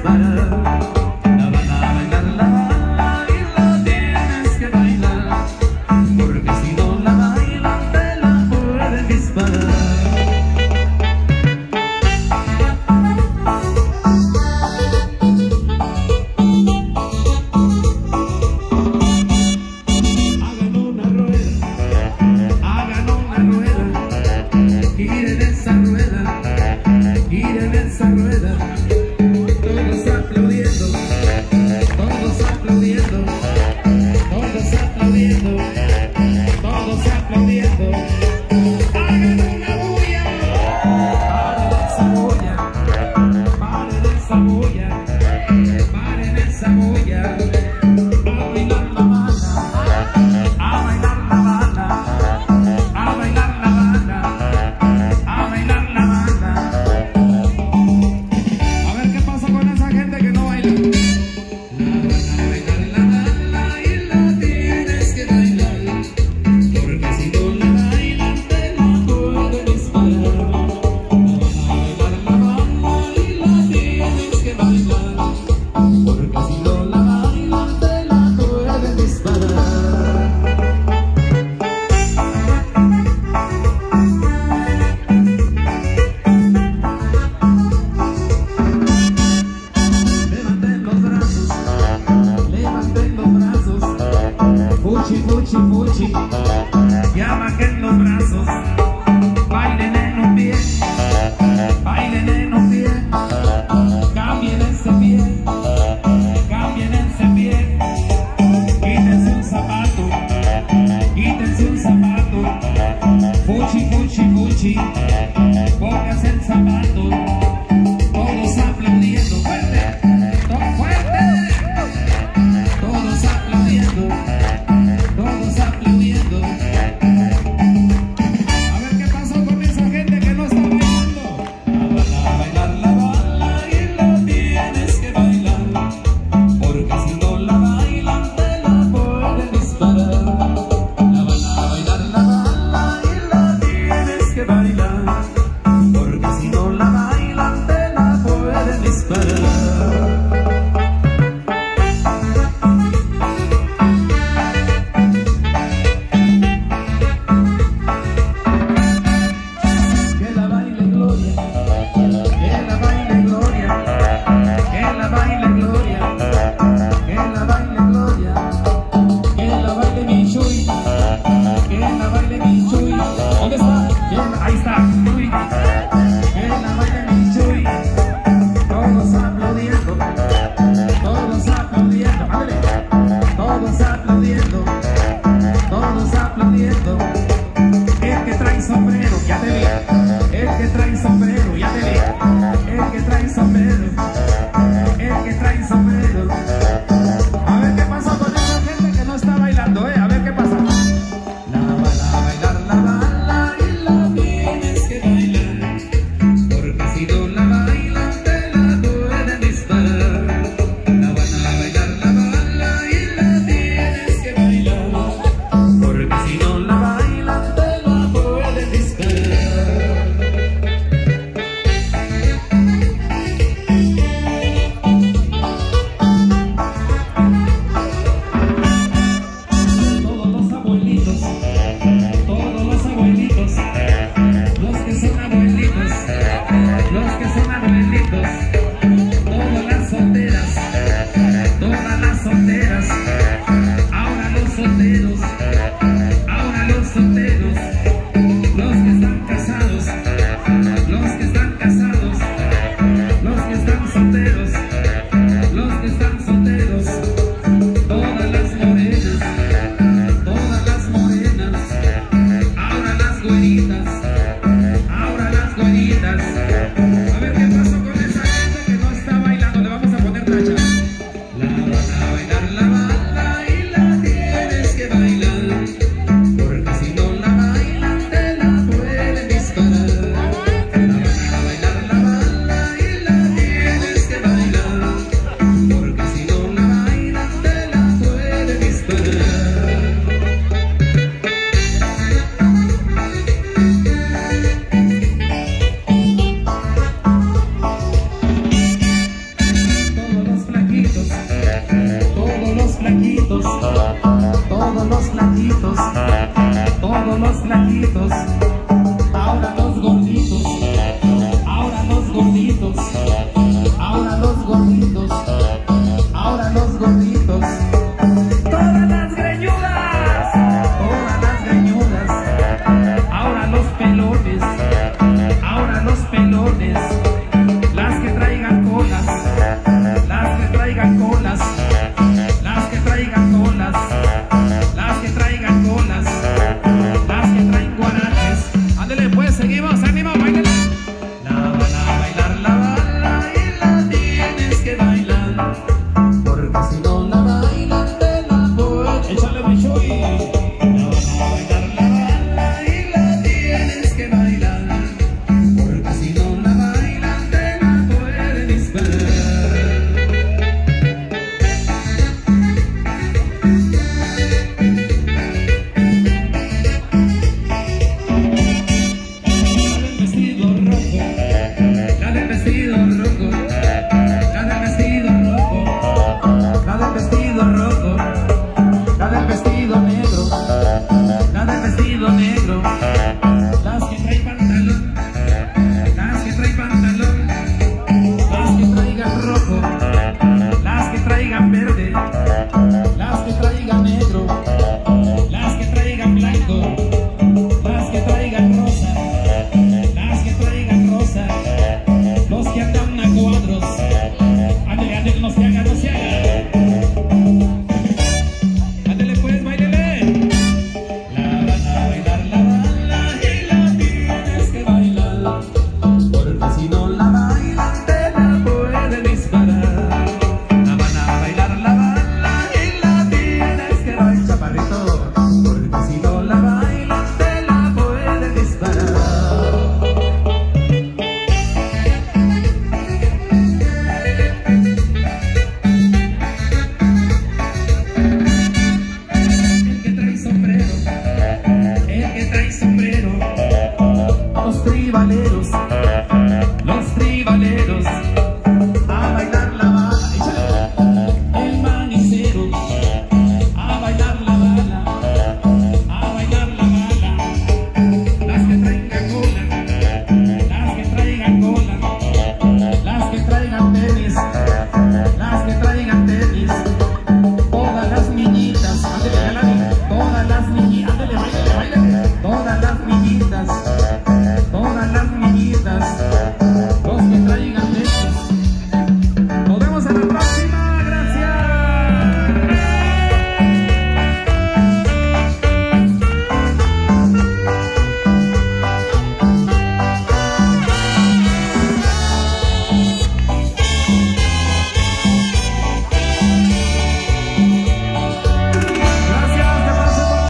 smile. Gucci, póngase el. el que trae sombrero. los flaquitos, ahora los gorditos. 下げます